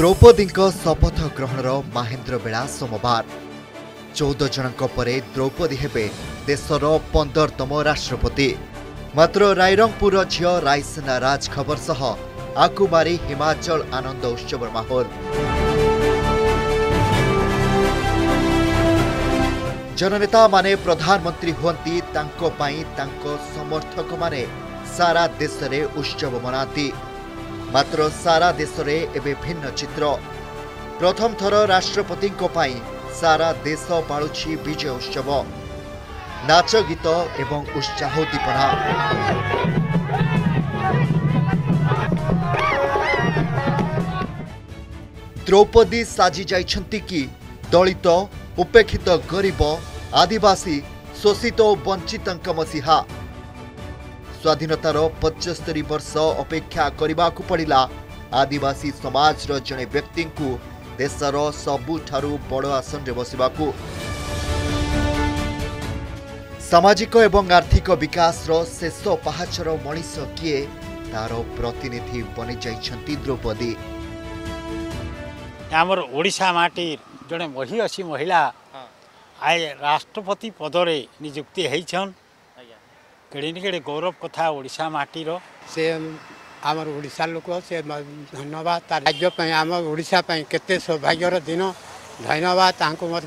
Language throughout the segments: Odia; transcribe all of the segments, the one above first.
ଦ୍ରୌପଦୀଙ୍କ ଶପଥ ଗ୍ରହଣର ମାହେନ୍ଦ୍ର ବେଳା ସୋମବାର ଚଉଦ ଜଣଙ୍କ ପରେ ଦ୍ରୌପଦୀ ହେବେ ଦେଶର ପନ୍ଦରତମ ରାଷ୍ଟ୍ରପତି। ମାତ୍ର ରାଇରଙ୍ଗପୁରର ଝିଅ ରାଇସିନା ରାଜ ଖବର ସହ ଆକୁ ମାରି ହିମାଚଳ ଆନନ୍ଦ ଉତ୍ସବର ମାହୋଲ। ଜନନେତାମାନେ ପ୍ରଧାନମନ୍ତ୍ରୀ ହୁଅନ୍ତି ତାଙ୍କ ପାଇଁ ତାଙ୍କ ସମର୍ଥକମାନେ ସାରା ଦେଶରେ ଉତ୍ସବ ମନାନ୍ତି। ମାତ୍ର ସାରା ଦେଶରେ ଏବେ ଭିନ୍ନ ଚିତ୍ର। ପ୍ରଥମ ଥର ରାଷ୍ଟ୍ରପତିଙ୍କ ପାଇଁ ସାରା ଦେଶ ପାଳୁଛି ବିଜୟ ଉତ୍ସବ। ନାଚ ଗୀତ ଏବଂ ଉତ୍ସାହ ଉଦ୍ଦୀପନା। ଦ୍ରୌପଦୀ ସାଜି ଯାଇଛନ୍ତି କି? ଦଳିତ ଉପେକ୍ଷିତ ଗରିବ ଆଦିବାସୀ ଶୋଷିତ ଓ ବଞ୍ଚିତଙ୍କ ମସିହା। ସ୍ୱାଧୀନତାର ପଞ୍ଚସ୍ତରୀ ବର୍ଷ ଅପେକ୍ଷା କରିବାକୁ ପଡ଼ିଲା। ଆଦିବାସୀ ସମାଜର ଜଣେ ବ୍ୟକ୍ତିଙ୍କୁ ଦେଶର ସବୁଠାରୁ ବଡ଼ ଆସନରେ ବସିବାକୁ। ସାମାଜିକ ଏବଂ ଆର୍ଥିକ ବିକାଶର ଶେଷ ପାହାଚର ମଣିଷ କିଏ? ତାର ପ୍ରତିନିଧି ବନିଯାଇଛନ୍ତି ଦ୍ରୌପଦୀ। ଆମର ଓଡ଼ିଶା ମାଟିର ଜଣେ ମହିୟସୀ ମହିଳା ଆଏ ରାଷ୍ଟ୍ରପତି ପଦରେ ନିଯୁକ୍ତି ହେଇଛନ୍। କେଡ଼େ କେଡ଼େ ଗୌରବ କଥା ଓଡ଼ିଶା ମାଟିର। ସେ ଆମର ଓଡ଼ିଶା ଲୋକ ସେ ଧନ୍ୟବାଦ। ତା ରାଜ୍ୟ ପାଇଁ ଆମ ଓଡ଼ିଶା ପାଇଁ କେତେ ସୌଭାଗ୍ୟର ଦିନ। ଧନ୍ୟବାଦ ତାଙ୍କୁ ମୋର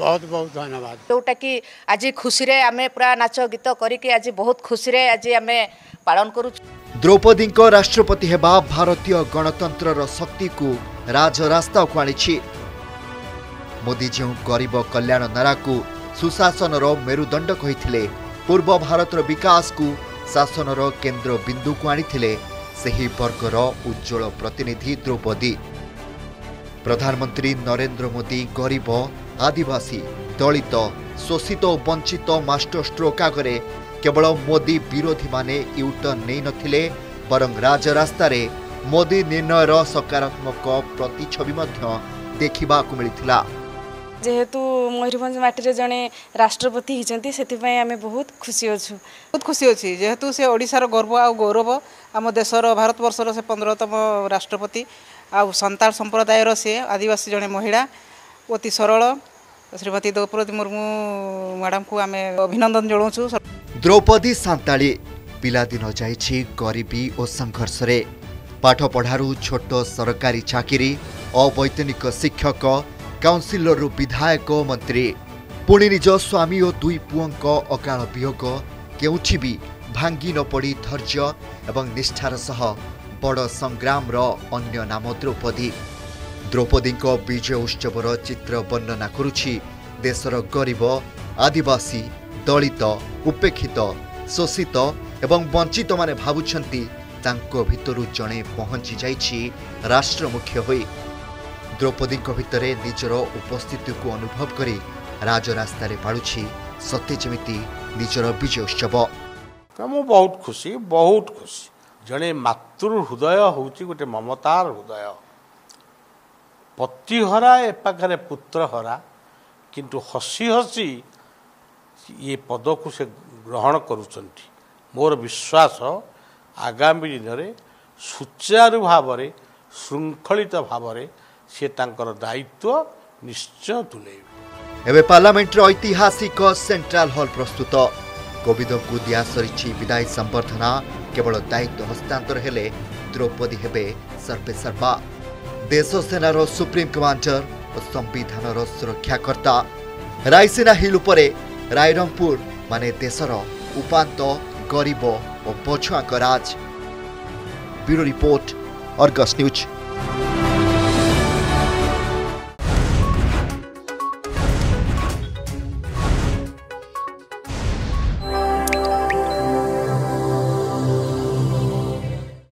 ବହୁତ ବହୁତ ଧନ୍ୟବାଦ। ଯେଉଁଟାକି ଆଜି ଖୁସିରେ ଆମେ ପୁରା ନାଚ ଗୀତ କରିକି ଆଜି ବହୁତ ଖୁସିରେ ଆଜି ଆମେ ପାଳନ କରୁଛୁ। ଦ୍ରୌପଦୀଙ୍କ ରାଷ୍ଟ୍ରପତି ହେବା ଭାରତୀୟ ଗଣତନ୍ତ୍ରର ଶକ୍ତିକୁ ରାଜରାସ୍ତାକୁ ଆଣିଛି। ମୋଦି ଯେଉଁ ଗରିବ କଲ୍ୟାଣ ନାରାକୁ ସୁଶାସନର ମେରୁଦଣ୍ଡ କହିଥିଲେ। ପୂର୍ବ ଭାରତର ବିକାଶକୁ ଶାସନର କେନ୍ଦ୍ର ବିନ୍ଦୁକୁ ଆଣିଥିଲେ ସେହି ବର୍ଗର ଉଜ୍ଜଳ ପ୍ରତିନିଧି ଦ୍ରୌପଦୀ। ପ୍ରଧାନମନ୍ତ୍ରୀ ନରେନ୍ଦ୍ର ମୋଦି ଗରିବ ଆଦିବାସୀ ଦଳିତ ଶୋଷିତ ଓ ବଞ୍ଚିତ ମାଷ୍ଟର ଷ୍ଟ୍ରୋକ୍ ଆଗରେ କେବଳ ମୋଦି ବିରୋଧୀମାନେ ୟୁଟର୍ନ ନେଇନଥିଲେ ବରଂ ରାଜରାସ୍ତାରେ ମୋଦି ନିର୍ଣ୍ଣୟର ସକାରାତ୍ମକ ପ୍ରତିଛବି ମଧ୍ୟ ଦେଖିବାକୁ ମିଳିଥିଲା। ଯେହେତୁ ମୟୂରଭଞ୍ଜ ମାଟିରେ ଜଣେ ରାଷ୍ଟ୍ରପତି ହେଇଛନ୍ତି ସେଥିପାଇଁ ଆମେ ବହୁତ ଖୁସି ଅଛୁ। ବହୁତ ଖୁସି ଅଛି ଯେହେତୁ ସେ ଓଡ଼ିଶାର ଗର୍ବ ଆଉ ଗୌରବ ଆମ ଦେଶର ଭାରତବର୍ଷର ସେ ପନ୍ଦରତମ ରାଷ୍ଟ୍ରପତି ଆଉ ସନ୍ତାଳ ସମ୍ପ୍ରଦାୟର ସେ ଆଦିବାସୀ ଜଣେ ମହିଳା ଅତି ସରଳ। ଶ୍ରୀମତୀ ଦ୍ରୌପଦୀ ମୁର୍ମୁ ମ୍ୟାଡ଼ାମକୁ ଆମେ ଅଭିନନ୍ଦନ ଜଣାଉଛୁ। ଦ୍ରୌପଦୀ ସାନ୍ତାଳୀ ପିଲାଦିନ ଯାଇଛି ଗରିବୀ ଓ ସଂଘର୍ଷରେ। ପାଠପଢ଼ାରୁ ଛୋଟ ସରକାରୀ ଚାକିରି ଅବୈତନିକ ଶିକ୍ଷକ କାଉନସିଲରରୁ ବିଧାୟକ ମନ୍ତ୍ରୀ ପୁଣି ନିଜ ସ୍ୱାମୀ ଓ ଦୁଇ ପୁଅଙ୍କ ଅକାଳ ବିୟୋଗ କେଉଁଠି ବି ଭାଙ୍ଗି ନ ପଡ଼ି ଧୈର୍ଯ୍ୟ ଏବଂ ନିଷ୍ଠାର ସହ ବଡ଼ ସଂଗ୍ରାମର ଅନ୍ୟ ନାମ ଦ୍ରୌପଦୀ ଦ୍ରୌପଦୀଙ୍କ ବିଜୟ ଉତ୍ସବର ଚିତ୍ର ବର୍ଣ୍ଣନା କରୁଛି ଦେଶର ଗରିବ ଆଦିବାସୀ ଦଳିତ ଉପେକ୍ଷିତ ଶୋଷିତ ଏବଂ ବଞ୍ଚିତମାନେ ଭାବୁଛନ୍ତି ତାଙ୍କ ଭିତରୁ ଜଣେ ପହଞ୍ଚି ଯାଇଛି ରାଷ୍ଟ୍ରମୁଖ୍ୟ ହୋଇ ଦ୍ରୌପଦୀଙ୍କ ଭିତରେ ନିଜର ଉପସ୍ଥିତିକୁ ଅନୁଭବ କରି ରାଜରାସ୍ତାରେ ପାଳୁଛି ସତେ ଯେମିତି ନିଜର ବିଜୟ ଉତ୍ସବ। ମୁଁ ବହୁତ ଖୁସି ବହୁତ ଖୁସି। ଜଣେ ମାତୃ ହୃଦୟ ହେଉଛି ଗୋଟେ ମମତାର ହୃଦୟ। ପତିହରା ଏ ପାଖରେ ପୁତ୍ରହରା କିନ୍ତୁ ହସି ହସି ଇଏ ପଦକୁ ସେ ଗ୍ରହଣ କରୁଛନ୍ତି। ମୋର ବିଶ୍ୱାସ ଆଗାମୀ ଦିନରେ ସୁଚାରୁ ଭାବରେ ଶୃଙ୍ଖଳିତ ଭାବରେ ସେ ତାଙ୍କର ଦାୟିତ୍ୱ ନିଶ୍ଚୟ ତୁଲେଇବେ ଏବେ ପାର୍ଲାମେଣ୍ଟର ଐତିହାସିକ ସେଣ୍ଟ୍ରାଲ ହଲ୍ ପ୍ରସ୍ତୁତ କୋବିନ୍ଦଙ୍କୁ ଦିଆସରିଛି ବିଦାୟୀ ସମ୍ବର୍ଦ୍ଧନା କେବଳ ଦାୟିତ୍ୱ ହସ୍ତାନ୍ତର ହେଲେ ଦ୍ରୌପଦୀ ହେବେ ସର୍ବେସର୍ବା ଦେଶ ସେନାର ସୁପ୍ରିମ କମାଣ୍ଡର ଓ ସମ୍ବିଧାନର ସୁରକ୍ଷାକର୍ତ୍ତା ରାଇସିନା ହିଲ୍ ଉପରେ ରାଇରଙ୍ଗପୁର ମାନେ ଦେଶର ଉପାନ୍ତ ଗରିବ ଓ ପଛୁଆଙ୍କ ରାଜ ବ୍ୟୁରୋ ରିପୋର୍ଟ ଅର୍ଗସ୍ ନ୍ୟୁଜ୍